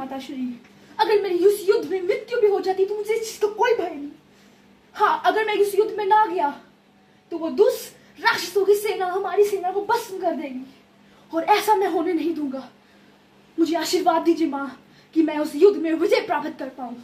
माता श्री। अगर मेरी उस युद्ध में मृत्यु भी हो जाती तो मुझे इस चीज़ का कोई भय नहीं। हाँ अगर मैं इस युद्ध में ना गया तो वो दुष्ट राक्षसों की सेना हमारी सेना को भस्म कर देगी। और ऐसा मैं होने नहीं दूँगा। मुझे आशीर्वाद दीजिए माँ कि मैं उस युद्ध में विजय प्राप्त कर पाऊँ।